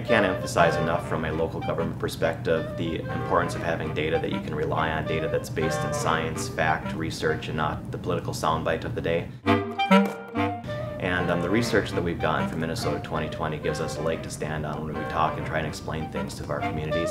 I can't emphasize enough from a local government perspective the importance of having data that you can rely on, data that's based in science, fact, research, and not the political soundbite of the day. And um, the research that we've gotten from Minnesota 2020 gives us a leg to stand on when we talk and try and explain things to our communities.